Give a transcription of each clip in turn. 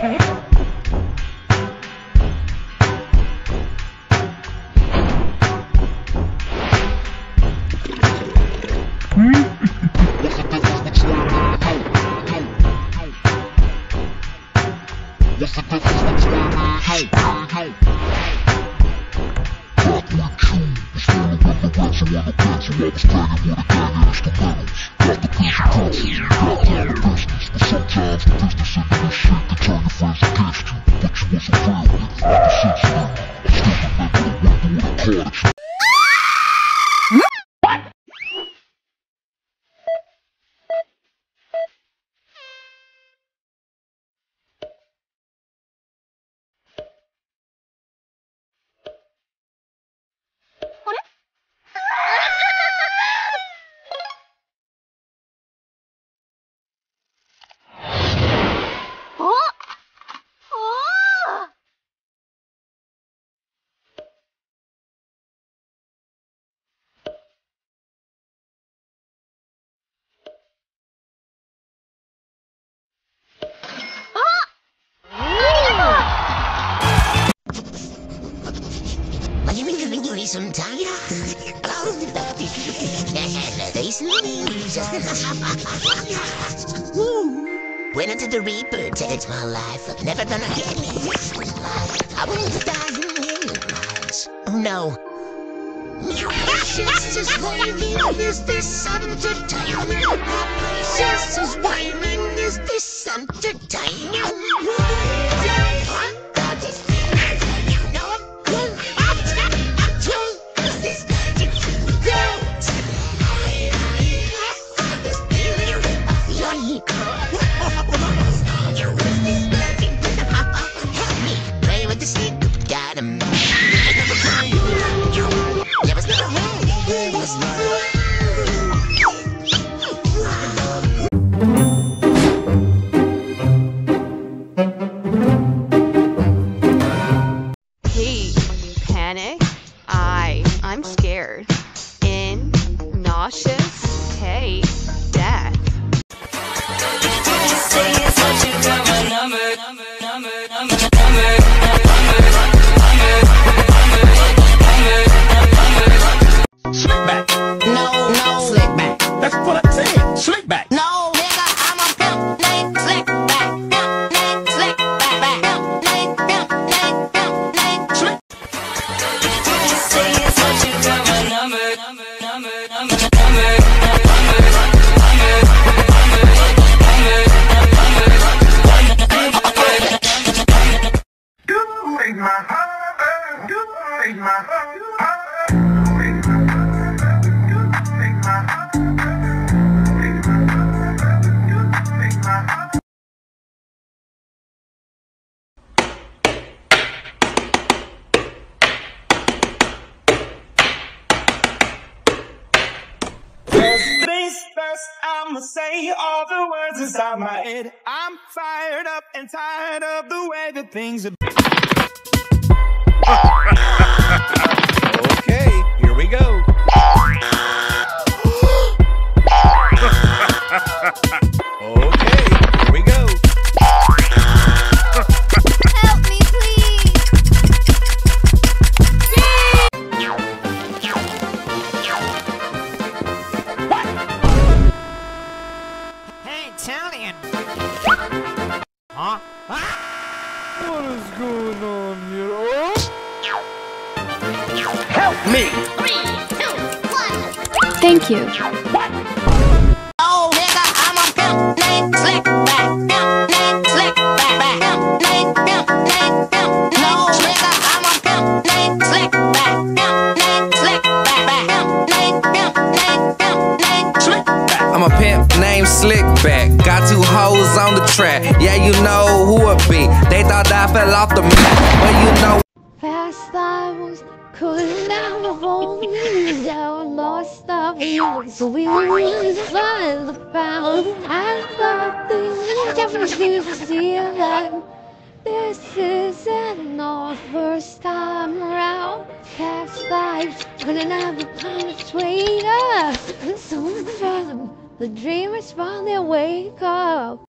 some Went into the Reaper, takes my life. Never gonna get me. I went a thousand million miles. Oh no. Patience is. Is this entertainment? Is this entertainment? I'm scared. In, nauseous. Hey, death. I'ma say all the words inside my head. I'm fired up and tired of the way that things are. Okay, here we go. okay, fell off the map, but you know. Fast I was cooling down the phone. Down lost of you. So we was flying the pound. I thought things definitely see like this isn't our first time around. Past lives couldn't have become sweeter. So. The dreamers finally wake up.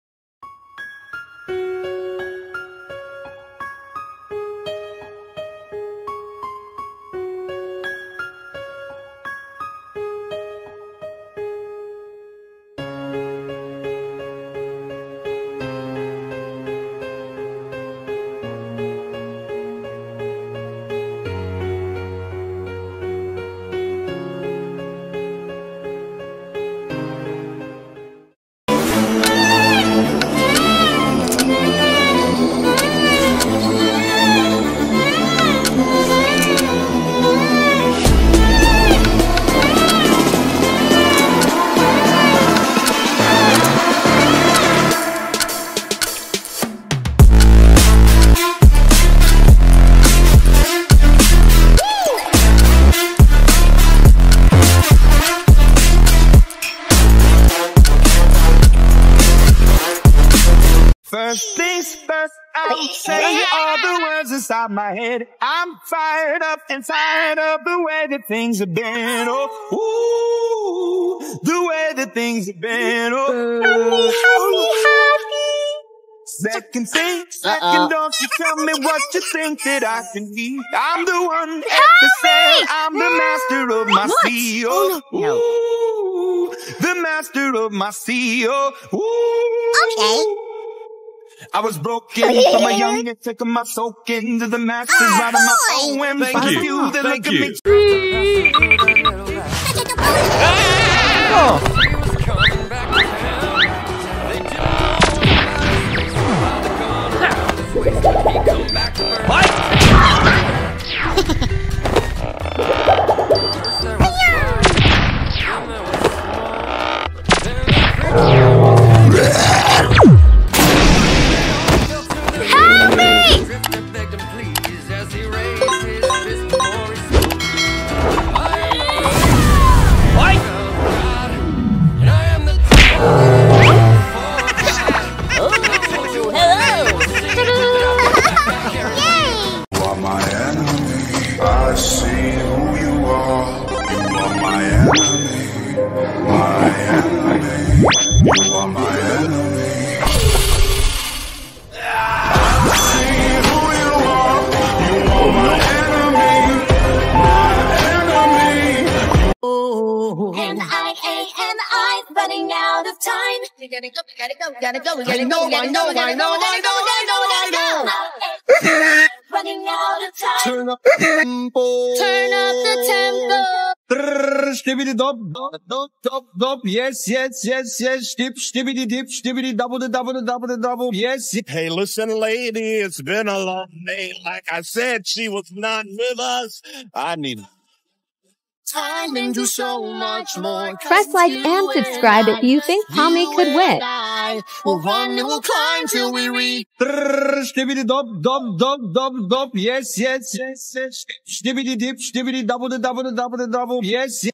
Inside my head. I'm fired up and tired of the way that things have been. Oh, ooh, the way that things have been. Oh, second thing, 2nd don't you tell me what you think that I can be. I'm the one at the sail. I'm the master of my sea. Oh, ooh, the master of my sea. Oh, ooh. I was broken from a young and took my soak into the masters out of my poem. Thank Find you. you Thank you. me You and N I A N I, running out of time. Gotta go, gotta go, gotta go, gotta know. I know, I know, I know, I know, I know. I know. running out of time. Turn up the tempo. Turn up the tempo. Skibidi dop, dop, dop, dop, yes, yes, yes, yes, dip, skibidi dip, skibidi double the double the double the double, yes. Hey, listen, lady, it's been a long day. Like I said, she was not with us. I need Time and do so much more. Press like and subscribe if you think Tommy could win. We'll run and we'll climb till we reach. Brrr, Skibidi dop, dop, dop, dop, dop. Yes, yes, yes, yes. Skibidi dip, skibidi double the double the double the double. Yes, yes.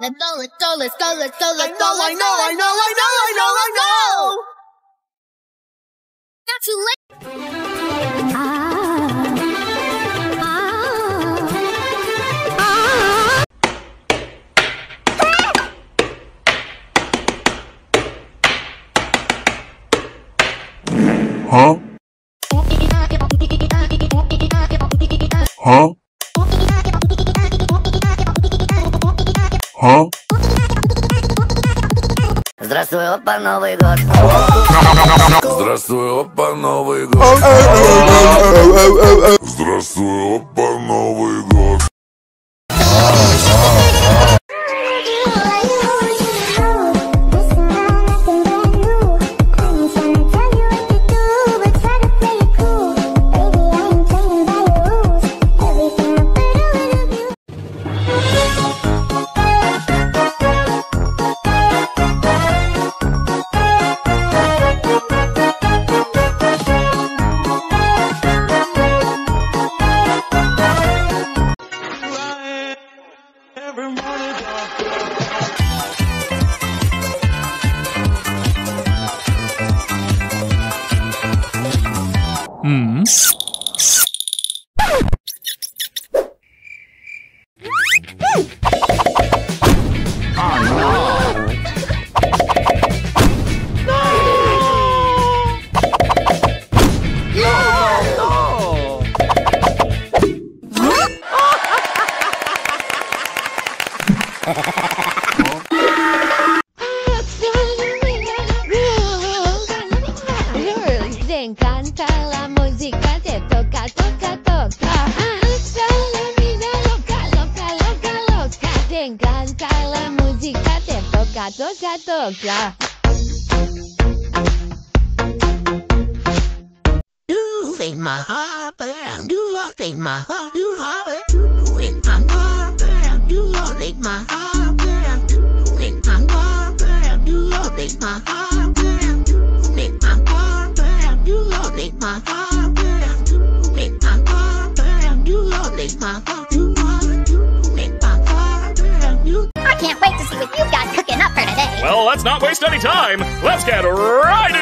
Let's go, let's go, let's go, let's go, let's go. I know, I know, I know, I know, I know. Not too late. Huh? Здравствуй, опа, Новый год. Здравствуй, опа, Новый год. Здравствуй, опа, Новый год. in my heart, I lost in my heart, in my heart, lost in my heart, in my heart, lost in my heart, in my heart, lost in my heart, in my heart, lost in my heart. I can't wait to see what you've got cooking up for today. Well, let's not waste any time. Let's get right into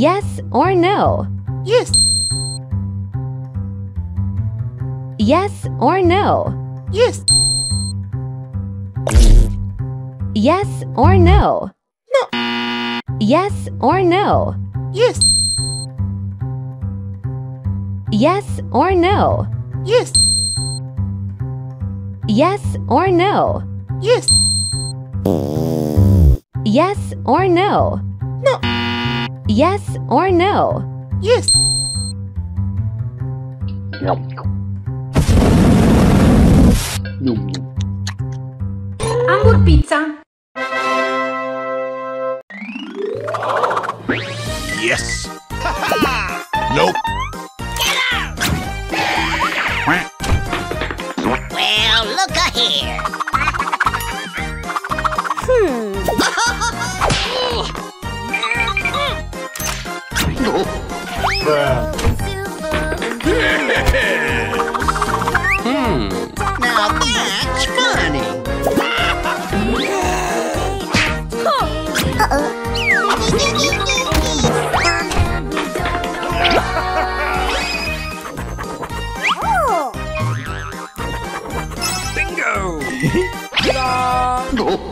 Yes or no? Yes, Yes or no? yes, Yes or no? No. Yes or no? yes, Yes or no? yes, Yes or no? yes, Yes or no? No. Yes or no? yes. Hamburg pizza. Yes. nope. Get out! Well, look a here. え？